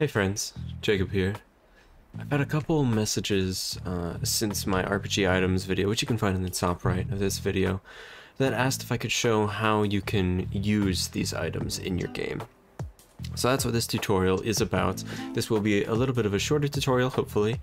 Hey friends, Jacob here. I've had a couple messages uh, since my RPG items video, which you can find in the top right of this video, that asked if I could show how you can use these items in your game. So that's what this tutorial is about. This will be a little bit of a shorter tutorial, hopefully,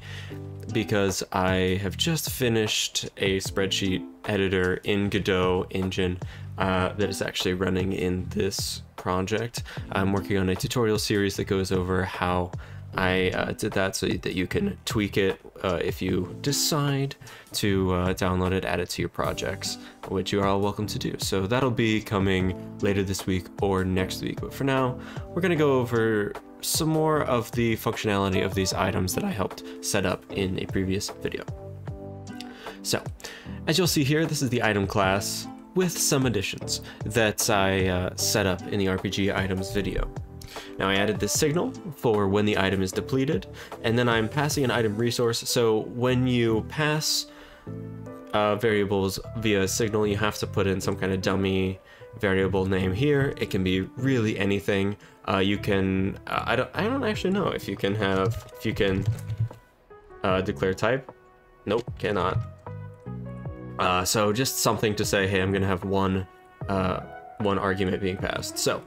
because I have just finished a spreadsheet editor in Godot engine uh, that is actually running in this project. I'm working on a tutorial series that goes over how I uh, did that so that you can tweak it uh, if you decide to uh, download it, add it to your projects, which you are all welcome to do. So that'll be coming later this week or next week. But for now, we're going to go over some more of the functionality of these items that I helped set up in a previous video. So, as you'll see here, this is the item class with some additions that I uh, set up in the RPG items video. Now I added this signal for when the item is depleted, and then I'm passing an item resource, so when you pass uh, variables via a signal, you have to put in some kind of dummy variable name here. It can be really anything. Uh, you can, uh, I, don't, I don't actually know if you can have, if you can uh, declare type. Nope, cannot. Uh, so just something to say, hey, I'm gonna have one, uh, one argument being passed. So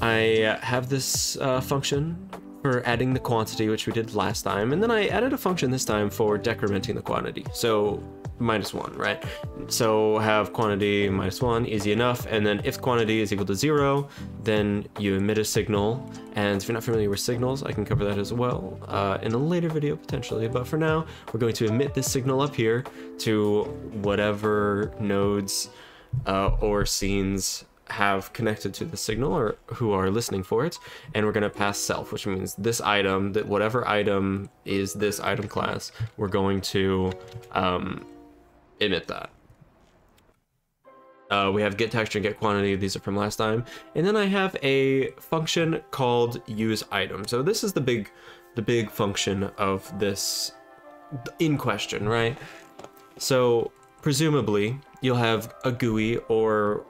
I have this uh, function for adding the quantity, which we did last time, and then I added a function this time for decrementing the quantity. So minus one, right? So have quantity minus one, easy enough. And then if quantity is equal to zero, then you emit a signal. And if you're not familiar with signals, I can cover that as well uh, in a later video potentially. But for now, we're going to emit this signal up here to whatever nodes uh, or scenes have connected to the signal or who are listening for it and we're going to pass self which means this item that whatever item is this item class we're going to um, emit that. Uh, we have get texture and get quantity these are from last time. And then i have a function called use item. So this is the big the big function of this in question right? So presumably you'll have a GUI or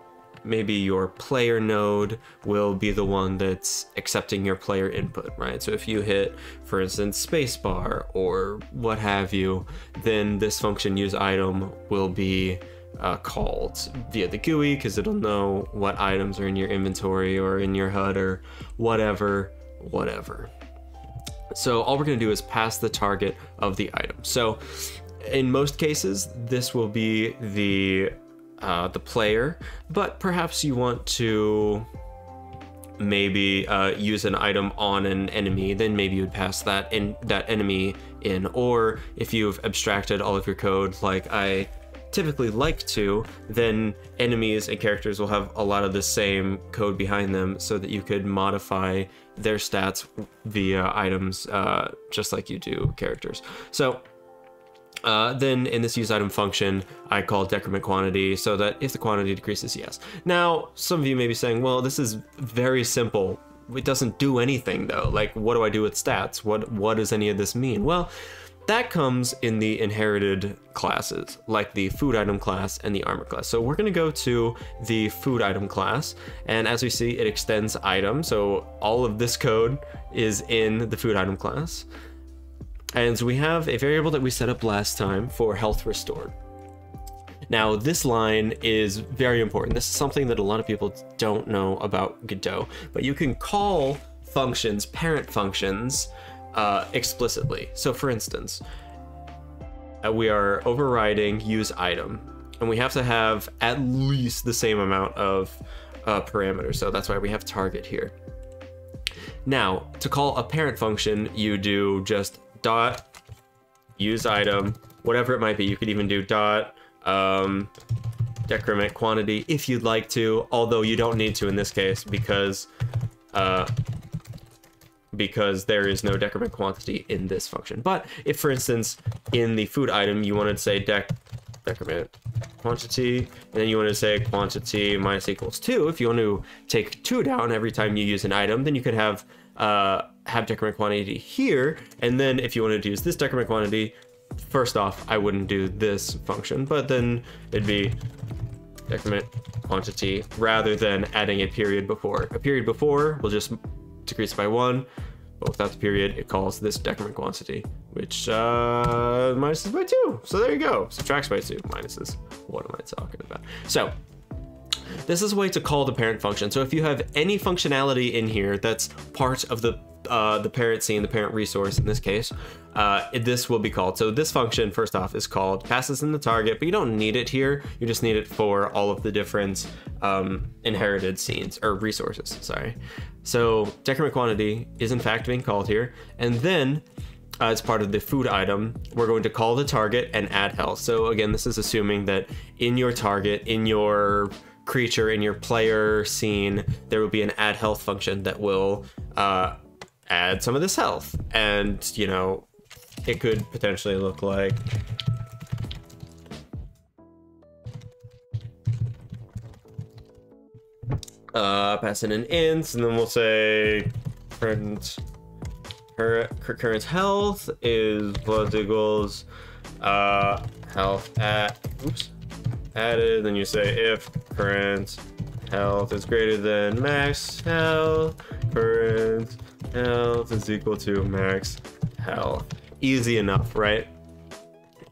maybe your player node will be the one that's accepting your player input, right? So if you hit, for instance, spacebar or what have you, then this function use item will be uh, called via the GUI because it'll know what items are in your inventory or in your HUD or whatever, whatever. So all we're going to do is pass the target of the item. So in most cases, this will be the uh, the player, but perhaps you want to maybe uh, use an item on an enemy, then maybe you would pass that in that enemy in. Or if you've abstracted all of your code like I typically like to, then enemies and characters will have a lot of the same code behind them so that you could modify their stats via items uh, just like you do characters. So uh, then in this use item function, I call decrement quantity so that if the quantity decreases, yes. Now, some of you may be saying, well, this is very simple. It doesn't do anything though. Like, what do I do with stats? What What does any of this mean? Well, that comes in the inherited classes, like the food item class and the armor class. So we're gonna go to the food item class, and as we see, it extends item. So all of this code is in the food item class. And so we have a variable that we set up last time for health restored. Now, this line is very important. This is something that a lot of people don't know about Godot, but you can call functions, parent functions, uh, explicitly. So for instance, uh, we are overriding use item, and we have to have at least the same amount of uh, parameters. So that's why we have target here. Now, to call a parent function, you do just dot use item, whatever it might be. You could even do dot um, decrement quantity if you'd like to, although you don't need to in this case because uh, because there is no decrement quantity in this function. But if, for instance, in the food item, you wanted to say dec decrement quantity, and then you want to say quantity minus equals 2, if you want to take 2 down every time you use an item, then you could have uh, have decrement quantity here, and then if you wanted to use this decrement quantity, first off, I wouldn't do this function, but then it'd be decrement quantity rather than adding a period before. A period before will just decrease by one, but without the period, it calls this decrement quantity, which uh, minuses by two. So there you go. Subtracts by two, minuses. What am I talking about? So this is a way to call the parent function. So if you have any functionality in here that's part of the uh, the parent scene, the parent resource in this case, uh, this will be called. So this function, first off, is called passes in the target, but you don't need it here. You just need it for all of the different um, inherited scenes or resources, sorry. So decrement quantity is in fact being called here. And then uh, as part of the food item, we're going to call the target and add health. So again, this is assuming that in your target, in your creature, in your player scene, there will be an add health function that will uh, add some of this health. And, you know, it could potentially look like uh, pass in an int, and then we'll say current current health is plus equals uh, health at oops added. Then you say if current health is greater than max health, current health is equal to max health. Easy enough, right?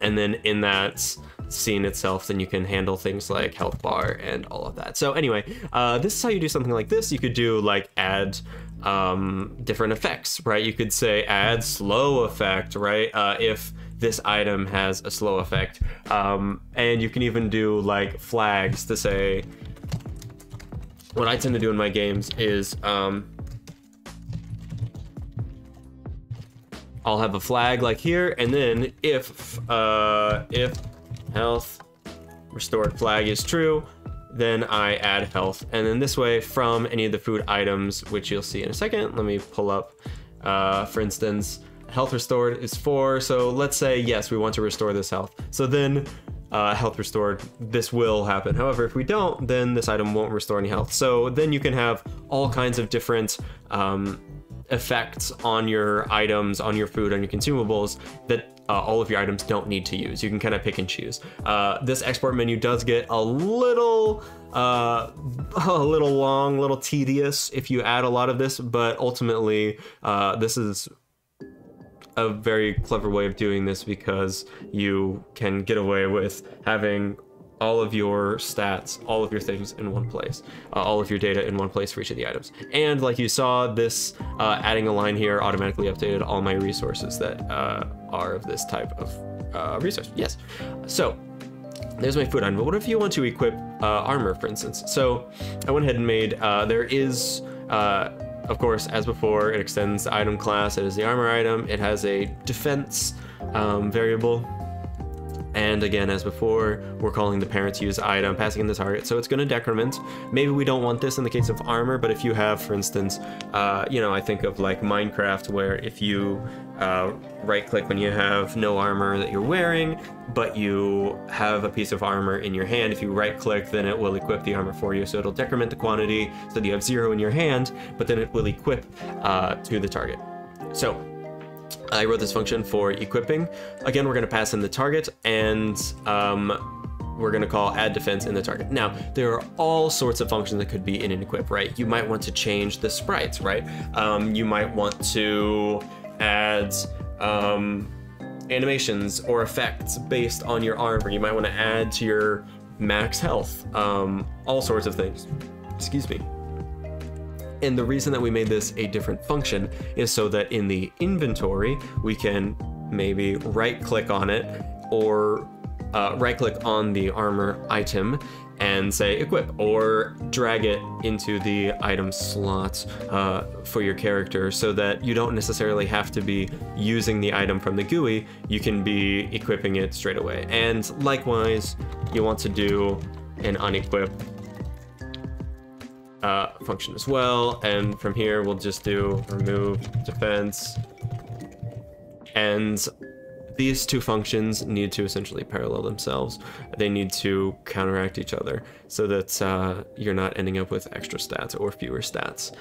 And then in that scene itself, then you can handle things like health bar and all of that. So anyway, uh, this is how you do something like this. You could do like add um, different effects, right? You could say add slow effect, right? Uh, if this item has a slow effect. Um, and you can even do like flags to say, what I tend to do in my games is um, I'll have a flag like here, and then if uh, if health restored flag is true, then I add health. And then this way, from any of the food items, which you'll see in a second, let me pull up, uh, for instance, health restored is four. So let's say, yes, we want to restore this health. So then uh, health restored, this will happen. However, if we don't, then this item won't restore any health. So then you can have all kinds of different um, effects on your items, on your food, on your consumables that uh, all of your items don't need to use. You can kind of pick and choose. Uh, this export menu does get a little, uh, a little long, a little tedious if you add a lot of this, but ultimately, uh, this is a very clever way of doing this because you can get away with having all of your stats, all of your things in one place, uh, all of your data in one place for each of the items. And like you saw, this uh, adding a line here automatically updated all my resources that uh, are of this type of uh, resource. Yes. So there's my food item. But what if you want to equip uh, armor, for instance? So I went ahead and made, uh, there is of course, as before, it extends the item class. It is the armor item. It has a defense um, variable and again, as before, we're calling the parents use item, passing in the target, so it's going to decrement. Maybe we don't want this in the case of armor, but if you have, for instance, uh, you know, I think of like Minecraft, where if you uh, right-click when you have no armor that you're wearing, but you have a piece of armor in your hand, if you right-click, then it will equip the armor for you. So it'll decrement the quantity so that you have zero in your hand, but then it will equip uh, to the target. So I wrote this function for equipping. Again, we're going to pass in the target and um, we're going to call add defense in the target. Now, there are all sorts of functions that could be in an equip, right? You might want to change the sprites, right? Um, you might want to add um, animations or effects based on your armor. You might want to add to your max health, um, all sorts of things. Excuse me. And the reason that we made this a different function is so that in the inventory, we can maybe right click on it or uh, right click on the armor item and say equip or drag it into the item slot uh, for your character so that you don't necessarily have to be using the item from the GUI, you can be equipping it straight away. And likewise, you want to do an unequip uh, function as well. And from here, we'll just do remove defense. And these two functions need to essentially parallel themselves. They need to counteract each other so that uh, you're not ending up with extra stats or fewer stats.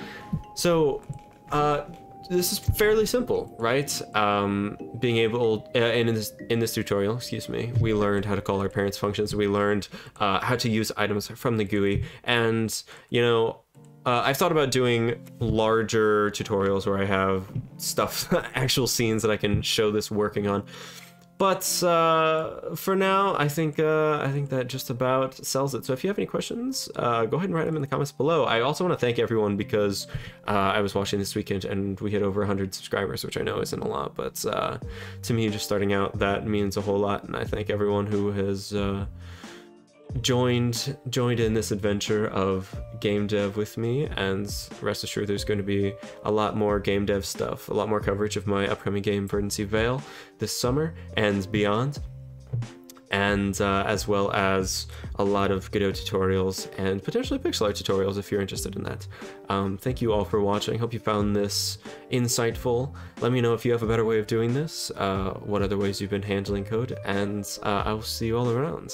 So uh, this is fairly simple, right? Um, being able, uh, in this in this tutorial, excuse me, we learned how to call our parents functions. We learned uh, how to use items from the GUI, and you know, uh, I've thought about doing larger tutorials where I have stuff, actual scenes that I can show this working on. But uh, for now, I think uh, I think that just about sells it. So if you have any questions, uh, go ahead and write them in the comments below. I also want to thank everyone because uh, I was watching this weekend and we hit over 100 subscribers, which I know isn't a lot, but uh, to me, just starting out, that means a whole lot. And I thank everyone who has uh, joined joined in this adventure of game dev with me and rest assured there's going to be a lot more game dev stuff a lot more coverage of my upcoming game verdancy vale this summer and beyond and uh, as well as a lot of Godot tutorials and potentially pixel art tutorials if you're interested in that. Um, thank you all for watching. Hope you found this insightful. Let me know if you have a better way of doing this, uh, what other ways you've been handling code, and uh, I will see you all around.